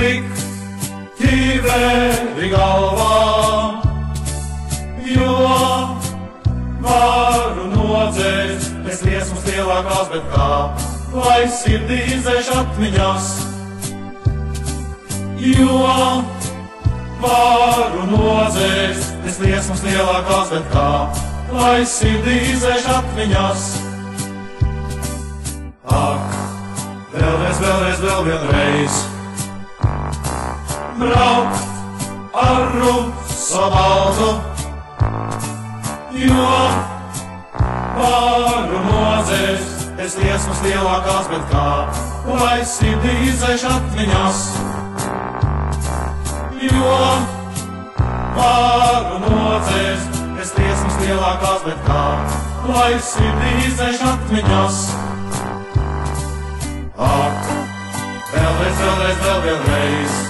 liktīveri galvā, jo varu nodzēst bez liesmas lielākās, bet kā, lai sirdī izdzēš atmiņas, jo varu nodzēst bez liesmas lielākās, bet kā, lai sirdī izdzēš atmiņas. Ak, vēlreiz, vēlreiz, vēl vienreiz. Braukt ar rusu baltu, jo varu nozēst, es liesmas lielākās, bet kā, lai sirdī izēš atmiņās jo varu nocēst, es tiesmas lielākās, bet kā, lai sirdī izēš atmiņās. Ak, vēlreiz, vēlreiz, vēl vienreiz.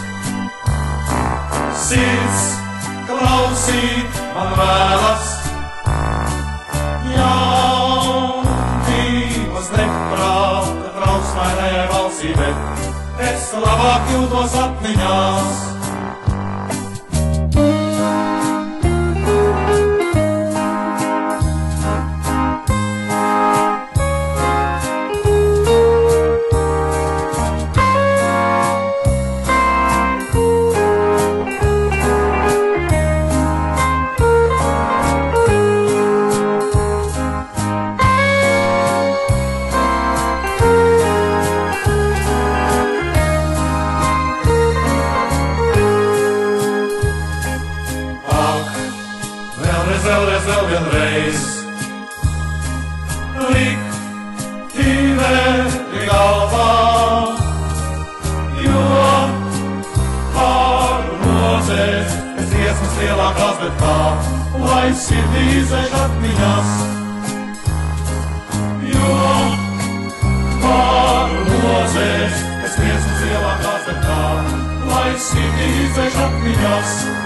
Sirds klausīt man vēlas, jaunības neprāta trausmainajai valsī, bet es labāk jūtos atmiņās. Vēlreiz, vēlreiz, vēl vienreiz. Liktīve galvā, jo pāru nozēs, es iesmas lielākās, bet kā, lai sirdī izēš atmiņās. Jo pāru nozēs, es iesmas lielākās, bet kā, lai sirdī izēš atmiņās.